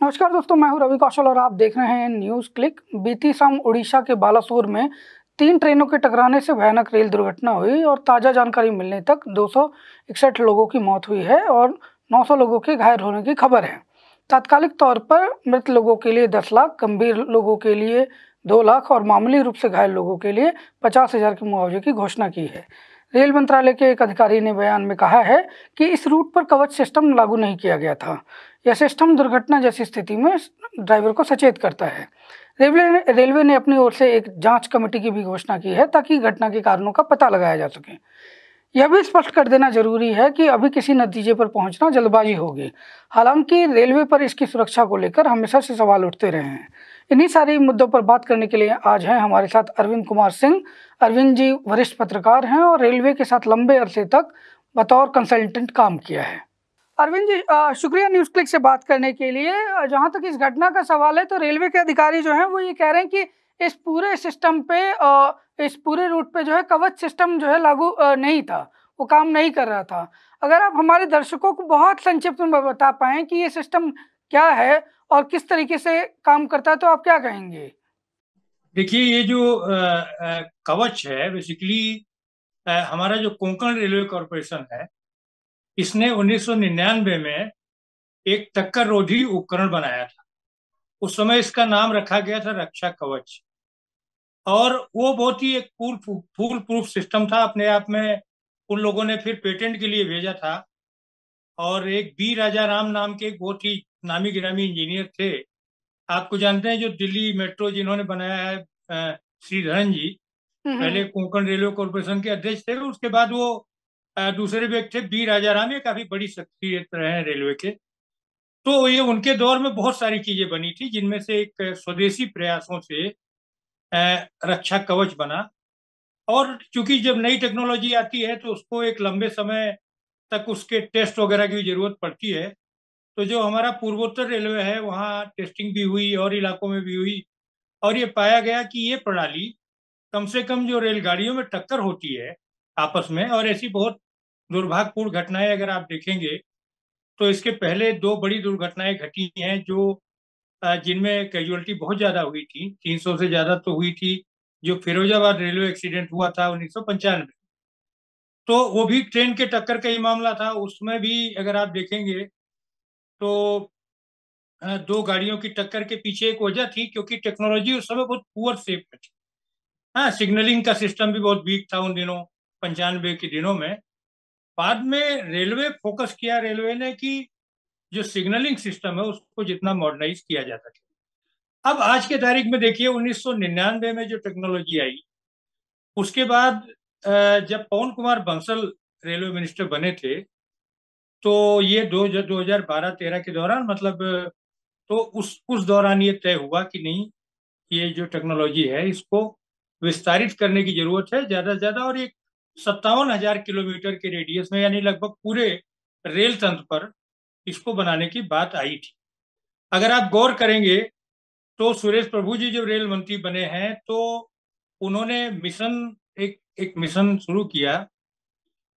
नमस्कार दोस्तों, मैं हूँ रवि कौशल और आप देख रहे हैं न्यूज़ क्लिक। बीती शाम उड़ीसा के बालासोर में तीन ट्रेनों के टकराने से भयानक रेल दुर्घटना हुई और ताज़ा जानकारी मिलने तक दो सौ इकसठ लोगों की मौत हुई है और 900 लोगों के घायल होने की खबर है। तात्कालिक तौर पर मृत लोगों के लिए 10 लाख, गंभीर लोगों के लिए 2 लाख और मामूली रूप से घायल लोगों के लिए पचास हज़ार के मुआवजे की घोषणा की है। रेल मंत्रालय के एक अधिकारी ने बयान में कहा है कि इस रूट पर कवच सिस्टम लागू नहीं किया गया था। यह सिस्टम दुर्घटना जैसी स्थिति में ड्राइवर को सचेत करता है। रेलवे ने रेलवे ने अपनी ओर से एक जाँच कमेटी की भी घोषणा की है ताकि घटना के कारणों का पता लगाया जा सके। यह भी स्पष्ट कर देना ज़रूरी है कि अभी किसी नतीजे पर पहुँचना जल्दबाजी होगी। हालाँकि रेलवे पर इसकी सुरक्षा को लेकर हमेशा से सवाल उठते रहे हैं। इन्हीं सारे मुद्दों पर बात करने के लिए आज हैं हमारे साथ अरविंद कुमार सिंह। अरविंद जी वरिष्ठ पत्रकार हैं और रेलवे के साथ लंबे अरसे तक बतौर कंसल्टेंट काम किया है। अरविंद जी शुक्रिया न्यूज़ क्लिक से बात करने के लिए। जहाँ तक इस घटना का सवाल है तो रेलवे के अधिकारी जो हैं वो ये कह रहे हैं कि इस पूरे सिस्टम पे इस पूरे रूट पे जो है कवच सिस्टम जो है लागू नहीं था। वो काम नहीं कर रहा था। अगर आप हमारे दर्शकों को बहुत संक्षिप्त में बता पाएँ कि ये सिस्टम क्या है और किस तरीके से काम करता है तो आप क्या कहेंगे? देखिए ये जो आ, आ, कवच है बेसिकली हमारा जो कोंकण रेलवे कॉरपोरेशन है इसने 1999 में एक टक्कर रोधी उपकरण बनाया था। उस समय इसका नाम रखा गया था रक्षा कवच। और वो बहुत ही एक फूल फूल प्रूफ सिस्टम था अपने आप में। उन लोगों ने फिर पेटेंट के लिए भेजा था। और एक बी राजा राम नाम के एक बहुत ही नामी गिरामी इंजीनियर थे। आपको जानते हैं जो दिल्ली मेट्रो जिन्होंने बनाया है श्रीधरन जी पहले कोंकण रेलवे कॉरपोरेशन के अध्यक्ष थे। उसके बाद वो दूसरे व्यक्ति थे, बी राजा राम ये काफ़ी बड़ी शख्सियत रहे हैं रेलवे के। तो ये उनके दौर में बहुत सारी चीज़ें बनी थी, जिनमें से एक स्वदेशी प्रयासों से रक्षा कवच बना। और चूँकि जब नई टेक्नोलॉजी आती है तो उसको एक लंबे समय तक उसके टेस्ट वगैरह की ज़रूरत पड़ती है। तो जो हमारा पूर्वोत्तर रेलवे है, वहाँ टेस्टिंग भी हुई और इलाकों में भी हुई। और ये पाया गया कि ये प्रणाली कम से कम जो रेलगाड़ियों में टक्कर होती है आपस में, और ऐसी बहुत दुर्भाग्यपूर्ण घटनाएँ अगर आप देखेंगे तो इसके पहले दो बड़ी दुर्घटनाएँ घटी हैं जो जिनमें कैजुअलिटी बहुत ज़्यादा हुई थी। 300 से ज़्यादा तो हुई थी, जो फिरोजाबाद रेलवे एक्सीडेंट हुआ था उन्नीस सौ पंचानवे। तो वो भी ट्रेन के टक्कर का ही मामला था। उसमें भी अगर आप देखेंगे तो दो गाड़ियों की टक्कर के पीछे एक वजह थी क्योंकि टेक्नोलॉजी उस समय बहुत पुअर सेफ़ में थी। हाँ सिग्नलिंग का सिस्टम भी बहुत वीक था उन दिनों, पंचानवे के दिनों में। बाद में रेलवे फोकस किया रेलवे ने कि जो सिग्नलिंग सिस्टम है उसको जितना मॉडर्नाइज किया जा सके। अब आज के तारीख में देखिए, उन्नीस सौ निन्यानवे में जो टेक्नोलॉजी आई, उसके बाद जब पवन कुमार बंसल रेलवे मिनिस्टर बने थे तो ये दो दो हज़ार बारह, तेरह के दौरान मतलब तो उस उस दौरान ये तय हुआ कि नहीं, ये जो टेक्नोलॉजी है, इसको विस्तारित करने की ज़रूरत है, ज़्यादा से ज़्यादा, और एक सत्तावन हज़ार किलोमीटर के रेडियस में यानी लगभग पूरे रेल तंत्र पर इसको बनाने की बात आई थी। अगर आप गौर करेंगे तो सुरेश प्रभु जी जो रेल मंत्री बने हैं तो उन्होंने मिशन एक एक मिशन शुरू किया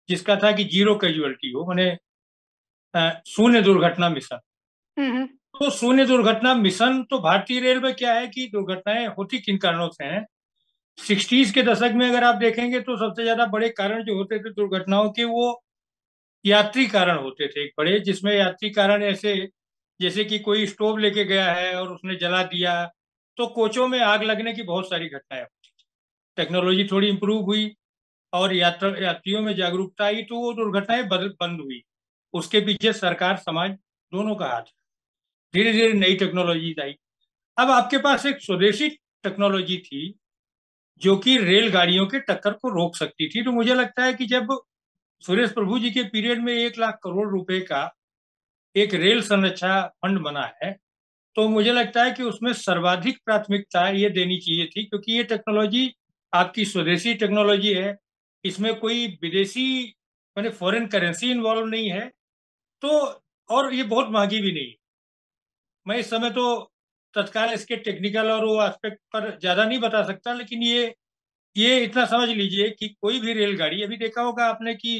जिसका था कि ज़ीरो कैजुअलिटी हो मैंने शून्य दुर्घटना मिशन हम्म, हम्म। तो शून्य दुर्घटना मिशन तो भारतीय रेल में क्या है कि दुर्घटनाएँ होती किन कारणों से हैं? सिक्सटीज के दशक में अगर आप देखेंगे तो सबसे ज़्यादा बड़े कारण जो होते थे दुर्घटनाओं के, वो यात्री कारण होते थे एक बड़े, जिसमें यात्री कारण ऐसे, जैसे कि कोई स्टोव लेके गया है और उसने जला दिया तो कोचों में आग लगने की बहुत सारी घटनाएँ होती थी। टेक्नोलॉजी थोड़ी इंप्रूव हुई और यात्रा, यात्रियों में जागरूकता आई तो वो दुर्घटनाएँ बदल बंद हुई। उसके पीछे सरकार, समाज, दोनों का हाथ। धीरे धीरे नई टेक्नोलॉजी आई। अब आपके पास एक स्वदेशी टेक्नोलॉजी थी जो कि रेलगाड़ियों के टक्कर को रोक सकती थी। तो मुझे लगता है कि जब सुरेश प्रभु जी के पीरियड में एक लाख करोड़ रुपए का एक रेल संरक्षा फंड बना है तो मुझे लगता है कि उसमें सर्वाधिक प्राथमिकता ये देनी चाहिए थी, क्योंकि ये टेक्नोलॉजी आपकी स्वदेशी टेक्नोलॉजी है। इसमें कोई विदेशी, मैंने फॉरेन करेंसी इन्वॉल्व नहीं है। तो और ये बहुत महँगी भी नहीं मैं इस समय तो तत्काल इसके टेक्निकल और वो एस्पेक्ट पर ज़्यादा नहीं बता सकता लेकिन ये ये इतना समझ लीजिए कि कोई भी रेलगाड़ी अभी देखा होगा आपने कि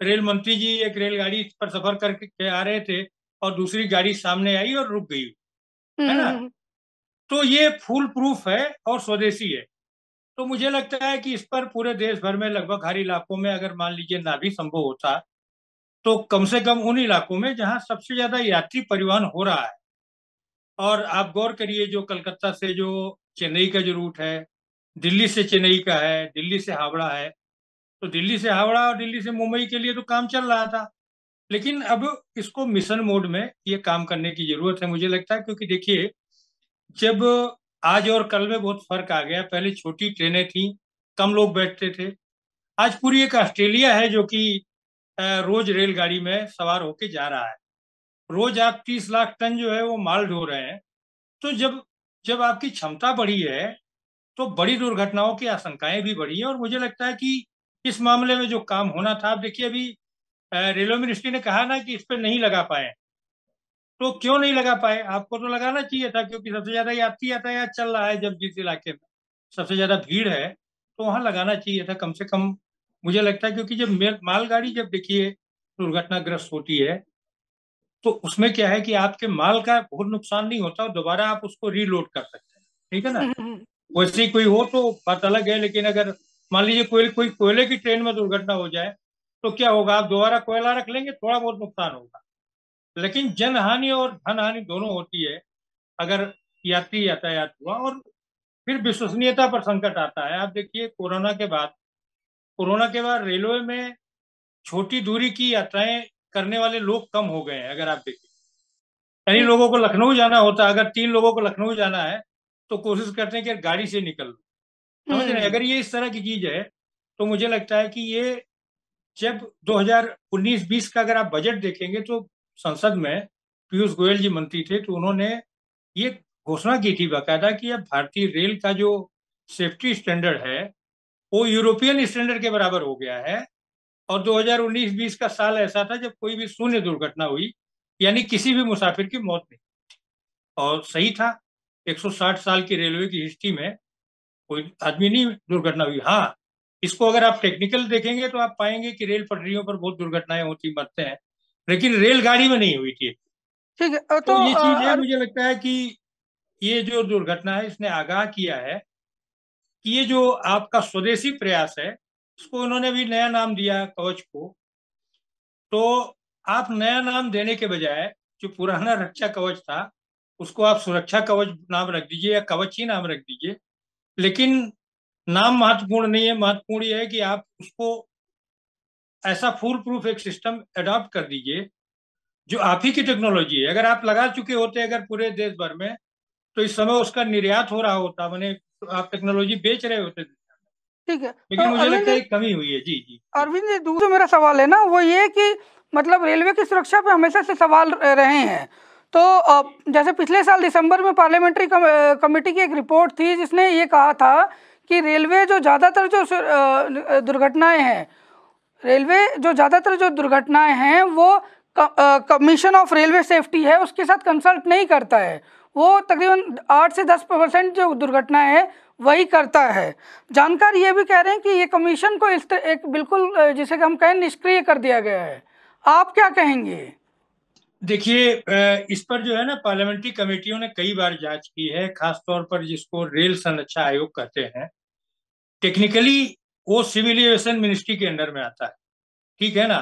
रेल मंत्री जी एक रेलगाड़ी पर सफ़र करके आ रहे थे और दूसरी गाड़ी सामने आई और रुक गई। है ना? तो ये फुल प्रूफ है और स्वदेशी है। तो मुझे लगता है कि इस पर पूरे देश भर में लगभग हर इलाकों में अगर मान लीजिए ना भी संभव होता तो कम से कम उन इलाकों में जहाँ सबसे ज़्यादा यात्री परिवहन हो रहा है और आप गौर करिए जो कलकत्ता से जो चेन्नई का जो रूट है, दिल्ली से चेन्नई का है, दिल्ली से हावड़ा है तो दिल्ली से हावड़ा और दिल्ली से मुंबई के लिए तो काम चल रहा था। लेकिन अब इसको मिशन मोड में ये काम करने की ज़रूरत है, मुझे लगता है, क्योंकि देखिए, जब आज और कल में बहुत फ़र्क आ गया। पहले छोटी ट्रेनें थी, कम लोग बैठते थे। आज पूरी एक ऑस्ट्रेलिया है जो कि रोज रेलगाड़ी में सवार होके जा रहा है। रोज आप तीस लाख टन जो है वो माल ढो रहे हैं तो जब जब आपकी क्षमता बढ़ी है तो बड़ी दुर्घटनाओं की आशंकाएँ भी बढ़ी है और मुझे लगता है कि इस मामले में जो काम होना था, आप देखिए अभी रेलवे मिनिस्ट्री ने कहा ना कि इस पर नहीं लगा पाए। तो क्यों नहीं लगा पाए? आपको तो लगाना चाहिए था क्योंकि सबसे ज़्यादा यात्री यातायात चल रहा है जब जिस इलाके में, सबसे ज़्यादा भीड़ है तो वहाँ लगाना चाहिए था कम से कम। मुझे लगता है क्योंकि जब मालगाड़ी जब देखिए दुर्घटनाग्रस्त होती है तो उसमें क्या है कि आपके माल का बहुत नुकसान नहीं होता और दोबारा आप उसको रीलोड कर सकते हैं। ठीक है ना? हम्म, हम्म। वैसे ही कोई हो तो बात अलग है लेकिन अगर मान लीजिए कोई कोई कोयले की ट्रेन में दुर्घटना हो जाए तो क्या होगा? आप दोबारा कोयला रख लेंगे थोड़ा बहुत नुकसान होगा। लेकिन जन हानि और धन हानि दोनों होती है अगर यात्री यातायात हुआ और फिर विश्वसनीयता पर संकट आता है। आप देखिए कोरोना के बाद कोरोना के बाद रेलवे में छोटी दूरी की यात्राएँ करने वाले लोग कम हो गए हैं अगर आप यानी हम्म। लोगों को लखनऊ जाना होता अगर तीन लोगों को लखनऊ जाना है तो कोशिश करते हैं कि गाड़ी से निकल लो समझ रहे हम्म। अगर ये इस तरह की चीज़ है तो मुझे लगता है कि ये जब 2019-20 का अगर आप बजट देखेंगे तो संसद में पीयूष गोयल जी मंत्री थे तो उन्होंने ये घोषणा की थी बाकायदा कि अब भारतीय रेल का जो सेफ्टी स्टैंडर्ड है वो यूरोपियन स्टैंडर्ड के बराबर हो गया है और 2019-20 का साल ऐसा था जब कोई भी शून्य दुर्घटना हुई यानी किसी भी मुसाफिर की मौत नहीं। और सही था 160 साल की रेलवे की हिस्ट्री में कोई आदमी नहीं दुर्घटना हुई। हाँ इसको अगर आप टेक्निकल देखेंगे तो आप पाएँगे कि रेल पटरियों पर बहुत दुर्घटनाएँ होती मरते हैं लेकिन रेलगाड़ी में नहीं हुई थी ठीक है तो, तो ये चीज़ है मुझे लगता है कि ये जो दुर्घटना है इसने आगाह किया है कि ये जो आपका स्वदेशी प्रयास है उसको उन्होंने भी नया नाम दिया कवच को। तो आप नया नाम देने के बजाय जो पुराना रक्षा कवच था, उसको आप सुरक्षा कवच नाम रख दीजिए या कवच ही नाम रख दीजिए। लेकिन नाम महत्वपूर्ण नहीं है, महत्वपूर्ण यह है कि आप उसको ऐसा फुल प्रूफ एक सिस्टम अडॉप्ट कर दीजिए, जो आप ही की टेक्नोलॉजी है। अगर आप लगा चुके होते अगर पूरे देश भर में तो इस समय उसका निर्यात हो रहा होता, मैंने आप टेक्नोलॉजी बेच रहे होते। ठीक है लेकिन तो मुझे लगता है कमी हुई है जी जी। अरविंद जी दूसरा मेरा सवाल है ना वो ये कि मतलब रेलवे की सुरक्षा पे हमेशा से सवाल रहे हैं। तो जैसे पिछले साल दिसंबर में पार्लियामेंट्री कमेटी की एक रिपोर्ट थी जिसने ये कहा था कि रेलवे जो ज़्यादातर जो दुर्घटनाएँ हैं रेलवे जो ज़्यादातर जो दुर्घटनाएँ हैं वो कमीशन ऑफ़ रेलवे सेफ्टी है उसके साथ कंसल्ट नहीं करता है। वो तकरीबन आठ से दस परसेंट जो दुर्घटनाएँ हैं वही करता है। जानकार ये भी कह रहे हैं कि ये कमीशन को इस एक बिल्कुल जिसे हम कहें निष्क्रिय कर दिया गया है। आप क्या कहेंगे? देखिए इस पर जो है ना, पार्लियामेंट्री कमेटियों ने कई बार जाँच की है, खासतौर पर जिसको रेल संरक्षा आयोग कहते हैं। टेक्निकली वो सिविल एविएशन मिनिस्ट्री के अंडर में आता है, ठीक है ना?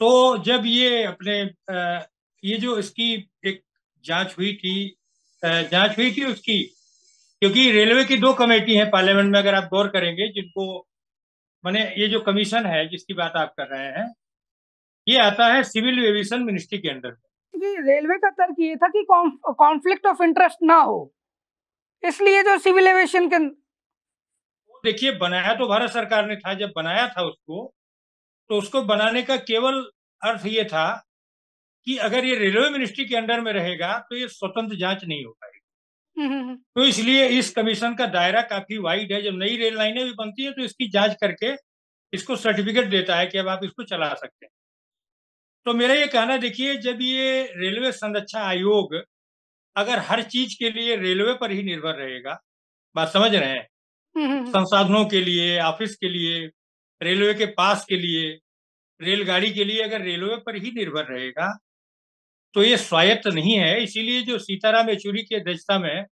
तो जब ये अपने ये जो इसकी एक जाँच हुई थी जाँच हुई थी उसकी क्योंकि रेलवे की दो कमेटी है पार्लियामेंट में अगर आप गौर करेंगे जिनको मैंने ये जो कमीशन है जिसकी बात आप कर रहे हैं ये आता है सिविल एविएशन मिनिस्ट्री के अंडर रेलवे का तर्क ये था कि कॉन्फ्लिक्ट ऑफ़ इंटरेस्ट ना हो इसलिए जो सिविल एविएशन के देखिए बनाया तो भारत सरकार ने था जब बनाया था उसको तो उसको बनाने का केवल अर्थ ये था कि अगर ये रेलवे मिनिस्ट्री के अंडर में रहेगा तो ये स्वतंत्र जाँच नहीं हो पाएगी। तो इसलिए इस कमीशन का दायरा काफ़ी वाइड है। जब नई रेल लाइनें भी बनती है तो इसकी जाँच करके इसको सर्टिफिकेट देता है कि अब आप इसको चला सकते हैं। तो मेरा ये कहना देखिए जब ये रेलवे संरक्षा आयोग अगर हर चीज़ के लिए रेलवे पर ही निर्भर रहेगा बात समझ रहे हैं? संसाधनों के लिए ऑफ़िस के लिए रेलवे के पास के लिए रेलगाड़ी के लिए अगर रेलवे पर ही निर्भर रहेगा तो ये स्वायत्त नहीं है, इसीलिए जो सीताराम येचुरी की अध्यक्षता में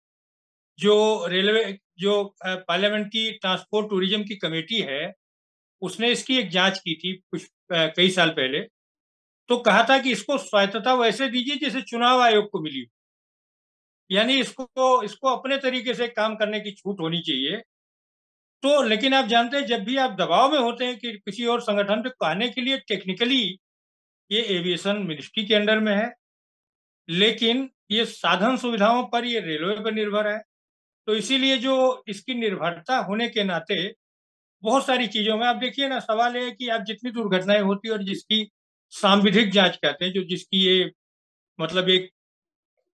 जो रेलवे, जो पार्लियामेंट की ट्रांसपोर्ट टूरिज़्म की कमेटी है, उसने इसकी एक जाँच की थी कुछ कई साल पहले तो कहा था कि इसको स्वायत्तता वैसे दीजिए जैसे चुनाव आयोग को मिली यानी इसको इसको अपने तरीके से काम करने की छूट होनी चाहिए। तो लेकिन आप जानते हैं, जब भी आप दबाव में होते हैं कि किसी और संगठन पे कहने के लिए टेक्निकली ये एविएशन मिनिस्ट्री के अंडर में है लेकिन ये साधन सुविधाओं पर ये रेलवे पर निर्भर है। तो इसीलिए जो इसकी निर्भरता होने के नाते बहुत सारी चीज़ों में आप देखिए ना, सवाल है कि आप जितनी दुर्घटनाएँ होती और जिसकी सांविधिक जाँच कहते हैं, जो जिसकी ये मतलब एक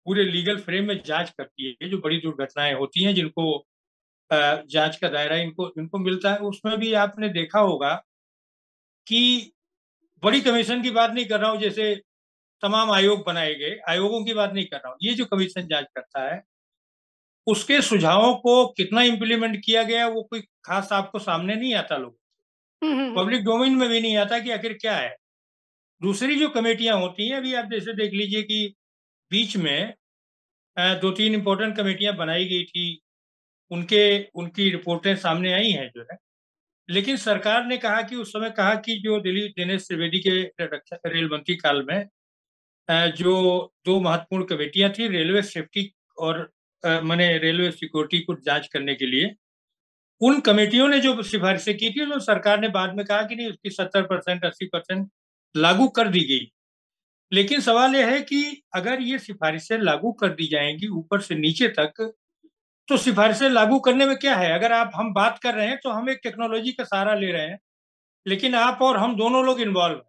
पूरे लीगल फ्रेम में जाँच करती है, जो बड़ी दुर्घटनाएँ होती हैं, जिनको जाँच का दायरा इनको इनको मिलता है। उसमें भी आपने देखा होगा कि बड़ी कमीशन की बात नहीं कर रहा हूँ, जैसे तमाम आयोग बनाए गए आयोगों की बात नहीं कर रहा हूँ। ये जो कमीशन जाँच करता है उसके सुझावों को कितना इम्प्लीमेंट किया गया वो कोई खास आपको सामने नहीं आता लोग पब्लिक डोमेन में भी नहीं आता कि आखिर क्या है। दूसरी जो कमेटियाँ होती हैं अभी आप जैसे देख लीजिए कि बीच में दो तीन इम्पोर्टेंट कमेटियाँ बनाई गई थी उनके उनकी रिपोर्टें सामने आई हैं जो है। लेकिन सरकार ने कहा कि उस समय कहा कि जो दिल्ली दिनेश त्रिवेदी के रेल मंत्री काल में जो दो महत्वपूर्ण कमेटियाँ थी, रेलवे सेफ्टी और मैंने रेलवे सिक्योरिटी को जाँच करने के लिए, उन कमेटियों ने जो सिफारिशें की थी तो सरकार ने बाद में कहा कि नहीं, उसकी सत्तर परसेंट, अस्सी परसेंट लागू कर दी गई। लेकिन सवाल यह है कि अगर ये सिफारिशें लागू कर दी जाएँगी ऊपर से नीचे तक तो सिफारिशें लागू करने में क्या है? अगर आप, हम बात कर रहे हैं तो हम एक टेक्नोलॉजी का सहारा ले रहे हैं, लेकिन आप और हम दोनों लोग इन्वॉल्व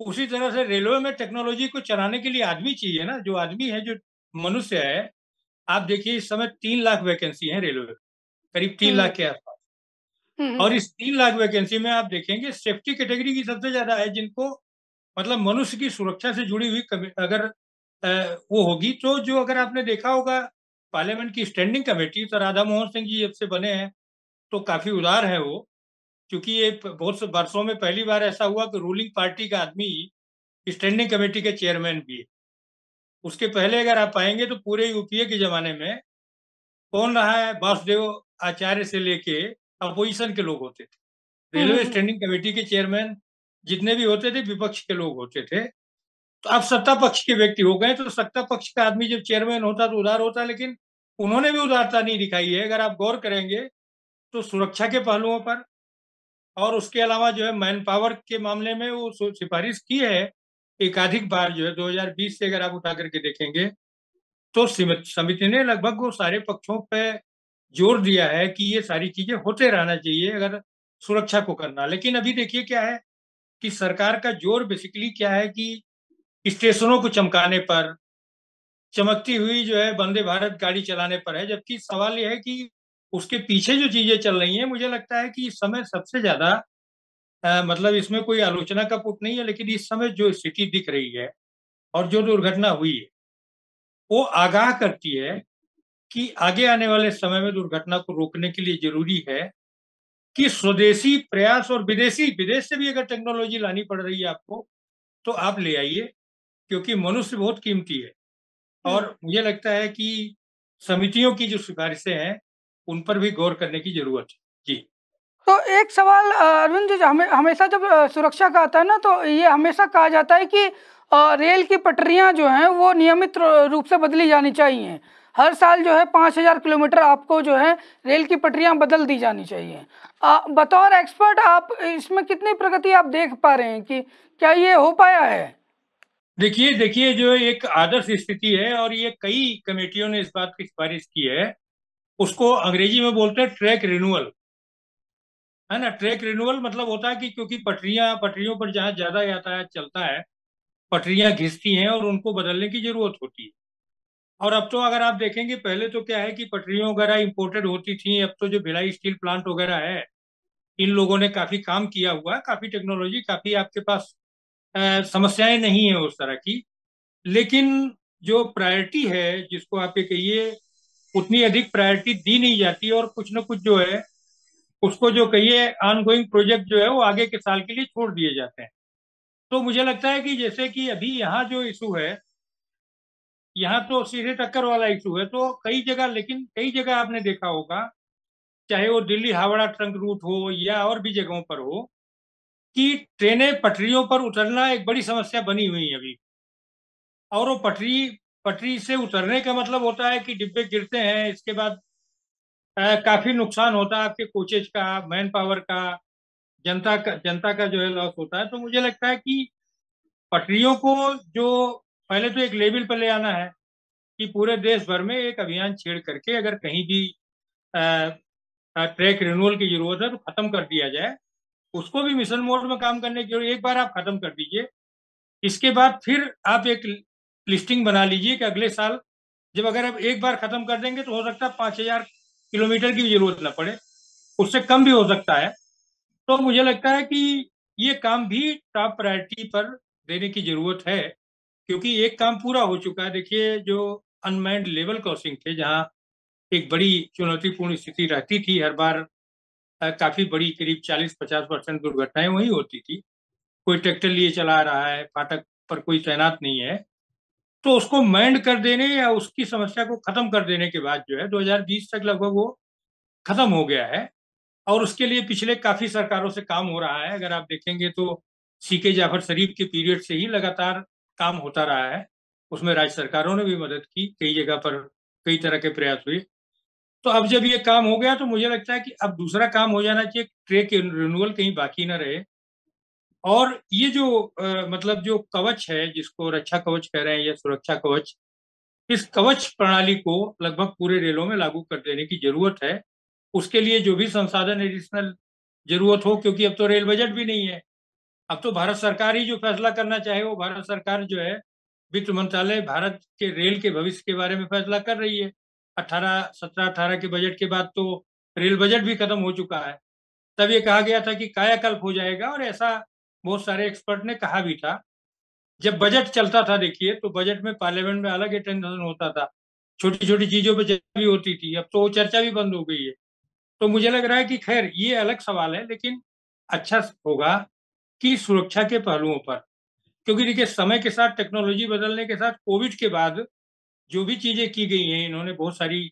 उसी तरह से रेलवे में टेक्नोलॉजी को चलाने के लिए आदमी चाहिए ना जो आदमी है जो मनुष्य है आप देखिए इस समय तीन लाख वैकेंसी है रेलवे करीब तीन लाख के आसपास। और इस तीन लाख वैकेंसी में आप देखेंगे सेफ्टी कैटेगरी की सबसे ज़्यादा है जिनको मतलब मनुष्य की सुरक्षा से जुड़ी हुई अगर वो होगी तो जो अगर आपने देखा होगा पार्लियामेंट की स्टैंडिंग कमेटी तो राधा मोहन सिंह जी जब से बने हैं तो काफ़ी उदार है वो। क्योंकि ये बहुत से वर्षों में पहली बार ऐसा हुआ कि रूलिंग पार्टी का आदमी स्टैंडिंग कमेटी के चेयरमैन भी है। उसके पहले अगर आप आएँगे तो पूरे यूपीए के जमाने में कौन रहा है? वासुदेव आचार्य से लेके अपोजिशन के लोग होते थे। रेलवे स्टैंडिंग कमेटी के चेयरमैन जितने भी होते थे विपक्ष के लोग होते थे। तो अब सत्ता पक्ष के व्यक्ति हो गए तो सत्ता पक्ष का आदमी जब चेयरमैन होता तो उदार होता लेकिन उन्होंने भी उदारता नहीं दिखाई है। अगर आप गौर करेंगे तो सुरक्षा के पहलुओं पर और उसके अलावा जो है मैन पावर के मामले में वो सिफारिश की है, एकाधिक बार जो है 2020 से अगर आप उठा करके देखेंगे तो समिति ने लगभग वो सारे पक्षों पे ज़ोर दिया है कि ये सारी चीज़ें होते रहना चाहिए अगर सुरक्षा को करना। लेकिन अभी देखिए क्या है कि सरकार का ज़ोर बेसिकली क्या है कि स्टेशनों को चमकाने पर, चमकती हुई जो है वंदे भारत गाड़ी चलाने पर है, जबकि सवाल यह है कि उसके पीछे जो चीज़ें चल रही हैं मुझे लगता है कि इस समय सबसे ज़्यादा मतलब इसमें कोई आलोचना का पुट नहीं है लेकिन इस समय जो स्थिति दिख रही है और जो दुर्घटना हुई है वो आगाह करती है कि आगे आने वाले समय में दुर्घटना को रोकने के लिए ज़रूरी है कि स्वदेशी प्रयास और विदेशी विदेश से भी अगर टेक्नोलॉजी लानी पड़ रही है आपको तो आप ले आइए क्योंकि मनुष्य बहुत कीमती है। और मुझे लगता है कि समितियों की जो सिफारिशें हैं उन पर भी गौर करने की ज़रूरत है। जी। तो एक सवाल अरविंद जी हमें हमेशा जब सुरक्षा का आता है ना तो ये हमेशा कहा जाता है कि रेल की पटरियाँ जो हैं वो नियमित रूप से बदली जानी चाहिए। हर साल जो है पाँच हज़ार किलोमीटर आपको जो है रेल की पटरियाँ बदल दी जानी चाहिए। बतौर एक्सपर्ट आप इसमें कितनी प्रगति आप देख पा रहे हैं कि क्या ये हो पाया है? देखिए देखिए जो एक आदर्श स्थिति है और ये कई कमेटियों ने इस बात की सिफारिश की है उसको अंग्रेज़ी में बोलते हैं ट्रैक रिन्यूअल है ना? ट्रैक रिन्यूअल मतलब होता है कि क्योंकि पटरियाँ, पटरियों पर जहाँ ज़्यादा यातायात चलता है, पटरियाँ घिसती हैं और उनको बदलने की ज़रूरत होती है। और अब तो अगर आप देखेंगे, पहले तो क्या है कि पटरियों वगैरह इंपोर्टेड होती थी, अब तो जो भिलाई स्टील प्लांट वगैरह है, इन लोगों ने काफ़ी काम किया हुआ है, काफ़ी टेक्नोलॉजी काफ़ी आपके पास समस्याएँ नहीं है उस तरह की। लेकिन जो प्रायोरिटी है, जिसको आप ये कहिए उतनी अधिक प्रायोरिटी दी नहीं जाती और कुछ ना कुछ जो है, उसको जो कहिए ऑनगोइंग प्रोजेक्ट जो है, वो आगे के साल के लिए छोड़ दिए जाते हैं। तो मुझे लगता है कि जैसे कि अभी यहाँ जो इशू है, यहाँ तो सीधे टक्कर वाला इशू है तो कई जगह, लेकिन कई जगह आपने देखा होगा, चाहे वो दिल्ली हावड़ा ट्रंक रूट हो या और भी जगहों पर हो, कि ट्रेनें पटरियों पर उतरना एक बड़ी समस्या बनी हुई है अभी। और वो पटरी पटरी से उतरने का मतलब होता है कि डिब्बे गिरते हैं इसके बाद आ, काफ़ी नुकसान होता है आपके कोचेज का मैन पावर का जनता का जनता का जो है लॉस होता है। तो मुझे लगता है कि पटरियों को जो पहले तो एक लेवल पर ले आना है कि पूरे देश भर में एक अभियान छेड़ करके अगर कहीं भी आ, ट्रैक रिन्यूअल की ज़रूरत है तो खत्म कर दिया जाए। उसको भी मिशन मोड में काम करने की ज़रूरत एक बार आप खत्म कर दीजिए। इसके बाद फिर आप एक लिस्टिंग बना लीजिए कि अगले साल जब अगर आप एक बार खत्म कर देंगे तो हो सकता है पाँच हज़ार किलोमीटर की ज़रूरत ना पड़े। उससे कम भी हो सकता है। तो मुझे लगता है कि ये काम भी टॉप प्रायोरिटी पर देने की ज़रूरत है, क्योंकि एक काम पूरा हो चुका है। देखिए, जो अनमैंड लेवल क्रॉसिंग थे, जहाँ एक बड़ी चुनौतीपूर्ण स्थिति रहती थी, हर बार काफ़ी बड़ी करीब 40-50 परसेंट दुर्घटनाएँ वही होती थी। कोई ट्रैक्टर लिए चला रहा है, फाटक पर कोई तैनात नहीं है। तो उसको मैंड कर देने या उसकी समस्या को खत्म कर देने के बाद जो है 2020 तक लगभग वो खत्म हो गया है। और उसके लिए पिछले काफ़ी सरकारों से काम हो रहा है। अगर आप देखेंगे तो सी के जाफ़र शरीफ के पीरियड से ही लगातार काम होता रहा है। उसमें राज्य सरकारों ने भी मदद की, कई जगह पर कई तरह के प्रयास हुए। तो अब जब ये काम हो गया तो मुझे लगता है कि अब दूसरा काम हो जाना चाहिए। ट्रेक रिन्यूअल कहीं बाकी ना रहे। और ये जो आ, मतलब जो कवच है जिसको रक्षा कवच कह रहे हैं या सुरक्षा कवच इस कवच प्रणाली को लगभग पूरे रेलों में लागू कर देने की ज़रूरत है। उसके लिए जो भी संसाधन एडिशनल ज़रूरत हो क्योंकि अब तो रेल बजट भी नहीं है। अब तो भारत सरकार ही जो फैसला करना चाहे वो भारत सरकार जो है वित्त मंत्रालय भारत के रेल के भविष्य के बारे में फैसला कर रही है। अठारह सत्रह अठारह के बजट के बाद तो रेल बजट भी खत्म हो चुका है। तब ये कहा गया था कि कायाकल्प हो जाएगा और ऐसा बहुत सारे एक्सपर्ट ने कहा भी था। जब बजट चलता था, देखिए तो बजट में पार्लियामेंट में अलग अटेंशन होता था। छोटी छोटी चीज़ों पर चर्चा भी होती थी, अब तो वो चर्चा भी बंद हो गई है। तो मुझे लग रहा है कि खैर, ये अलग सवाल है, लेकिन अच्छा होगा कि सुरक्षा के पहलुओं पर। क्योंकि देखिए, समय के साथ टेक्नोलॉजी बदलने के साथ कोविड के बाद जो भी चीज़ें की गई हैं, इन्होंने बहुत सारी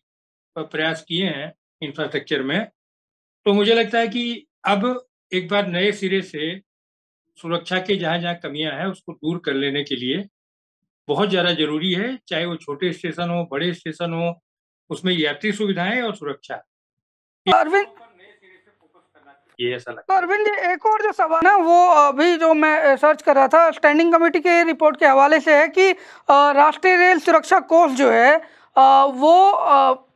प्रयास किए हैं इंफ्रास्ट्रक्चर में। तो मुझे लगता है कि अब एक बार नए सिरे से सुरक्षा के जहाँ जहाँ कमियाँ हैं उसको दूर कर लेने के लिए बहुत ज़्यादा ज़रूरी है चाहे वो छोटे स्टेशन हो बड़े स्टेशन हो उसमें यात्री सुविधाएँ और सुरक्षा। अरविंद ये ऐसा लगता है। अरविंद एक और जो सवाल है वो अभी जो मैं सर्च कर रहा था स्टैंडिंग कमेटी के रिपोर्ट के हवाले से है कि राष्ट्रीय रेल सुरक्षा कोष जो है वो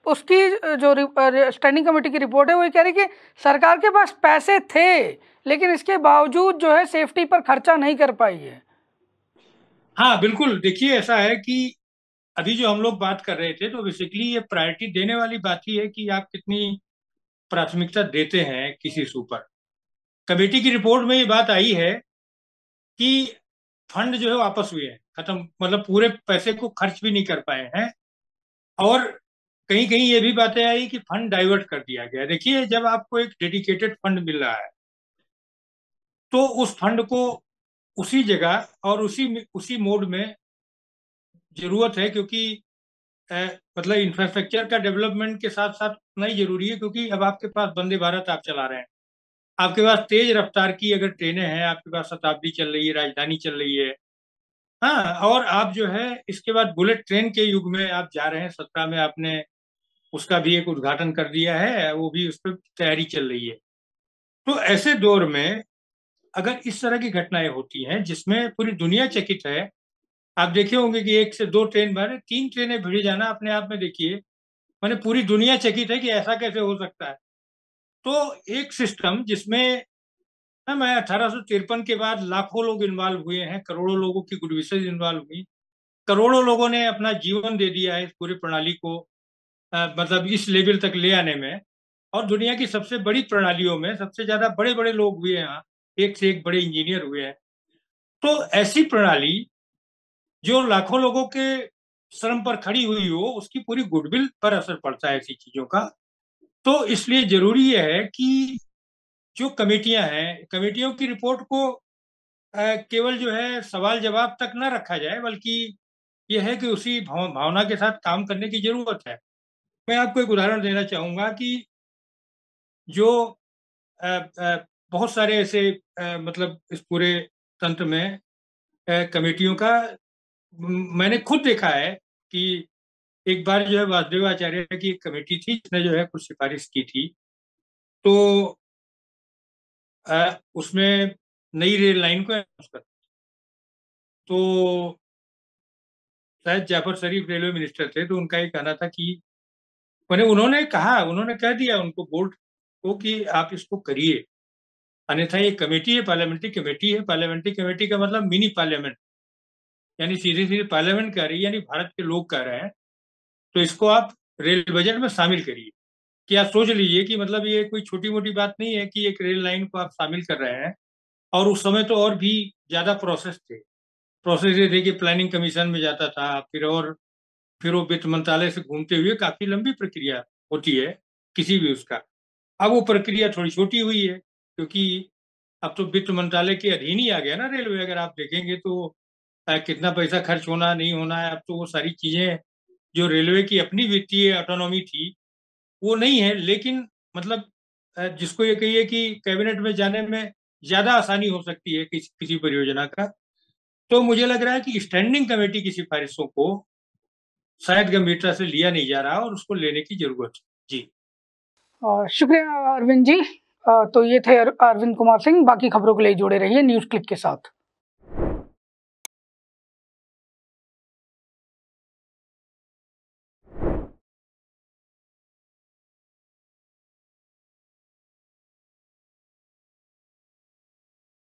उसकी जो स्टैंडिंग कमेटी की रिपोर्ट है, वो कह रही कि सरकार के पास पैसे थे, लेकिन इसके बावजूद जो है सेफ्टी पर खर्चा नहीं कर पाई है। हाँ बिल्कुल। देखिए, ऐसा है कि अभी जो हम लोग बात कर रहे थे तो बेसिकली ये प्रायोरिटी देने वाली बात ही है कि आप कितनी प्राथमिकता देते हैं किसी इशू पर। कमेटी की रिपोर्ट में ये बात आई है कि फंड जो है वापस हुए हैं, खत्म मतलब पूरे पैसे को खर्च भी नहीं कर पाए हैं, और कहीं कहीं ये भी बातें आई कि फंड डाइवर्ट कर दिया गया। देखिए, जब आपको एक डेडिकेटेड फंड मिल रहा है तो उस फंड को उसी जगह और उसी उसी मोड में ज़रूरत है क्योंकि मतलब इंफ्रास्ट्रक्चर का डेवलपमेंट के साथ साथ उतना ही ज़रूरी है क्योंकि अब आपके पास वंदे भारत आप चला रहे हैं। आपके पास तेज रफ्तार की अगर ट्रेनें हैं, आपके पास शताब्दी चल रही है, राजधानी चल रही है। हाँ और आप जो है, इसके बाद बुलेट ट्रेन के युग में आप जा रहे हैं, सत्रह में आपने उसका भी एक उद्घाटन कर दिया है, वो भी उस पर तैयारी चल रही है। तो ऐसे दौर में अगर इस तरह की घटनाएँ होती हैं, जिसमें पूरी दुनिया चकित है, आप देखे होंगे कि एक से दो ट्रेन भरे, तीन ट्रेनें भिड़े जाना अपने आप में देखिए, मैंने पूरी दुनिया चकित है कि ऐसा कैसे हो सकता है। तो एक सिस्टम जिसमें ना मैं अठारह सौ तिरपन के बाद लाखों लोग इन्वॉल्व हुए हैं, करोड़ों लोगों की गुड विशेज इन्वॉल्व हुई। करोड़ों लोगों ने अपना जीवन दे दिया है इस पूरी प्रणाली को। मतलब इस लेवल तक ले आने में। और दुनिया की सबसे बड़ी प्रणालियों में सबसे ज़्यादा बड़े बड़े लोग हुए यहाँ एक से एक बड़े इंजीनियर हुए हैं। तो ऐसी प्रणाली जो लाखों लोगों के श्रम पर खड़ी हुई हो, उसकी पूरी गुडविल पर असर पड़ता है ऐसी चीज़ों का। तो इसलिए ज़रूरी यह है कि जो कमेटियाँ हैं, कमेटियों की रिपोर्ट को केवल जो है सवाल जवाब तक न रखा जाए, बल्कि यह है कि उसी भावना के साथ काम करने की ज़रूरत है। मैं आपको एक उदाहरण देना चाहूँगा कि जो आ, आ, बहुत सारे ऐसे आ, मतलब इस पूरे तंत्र में कमेटियों का मैंने खुद देखा है कि एक बार जो है वासुदेव आचार्य की एक कमेटी थी जिसने जो है कुछ सिफारिश की थी। तो आ, उसमें नई रेल लाइन को तो शायद जाफ़र शरीफ रेलवे मिनिस्टर थे तो उनका ये कहना था कि मैंने उन्होंने कहा, उन्होंने कह दिया उनको बोर्ड को कि आप इसको करिए। अन्यथा ये कमेटी है, पार्लियामेंट्री कमेटी है। पार्लियामेंट्री कमेटी का मतलब मिनी पार्लियामेंट। यानी सीधे सीधे पार्लियामेंट कह रही है, यानी भारत के लोग कह रहे हैं। तो इसको आप रेल बजट में शामिल करिए। कि आप सोच लीजिए कि मतलब ये कोई छोटी मोटी बात नहीं है कि एक रेल लाइन को आप शामिल कर रहे हैं। और उस समय तो और भी ज़्यादा प्रोसेस थे। प्रोसेस ये थे कि प्लानिंग कमीशन में जाता था, फिर और फिर वो वित्त मंत्रालय से घूमते हुए काफ़ी लंबी प्रक्रिया होती है किसी भी उसका। अब वो प्रक्रिया थोड़ी छोटी हुई है क्योंकि अब तो वित्त मंत्रालय के अधीन ही आ गया ना रेलवे। अगर आप देखेंगे तो आ, कितना पैसा खर्च होना नहीं होना है अब तो वो सारी चीज़ें जो रेलवे की अपनी वित्तीय ऑटोनॉमी थी वो नहीं है। लेकिन मतलब जिसको ये कहिए कि कैबिनेट में जाने में ज़्यादा आसानी हो सकती है किसी किसी परियोजना का तो मुझे लग रहा है कि स्टैंडिंग कमेटी की सिफारिशों को शायद गंभीरता से लिया नहीं जा रहा और उसको लेने की ज़रूरत जी। शुक्रिया अरविंद जी। तो ये थे अरविंद कुमार सिंह। बाकी खबरों के लिए जुड़े रहिए न्यूज़ क्लिक के साथ।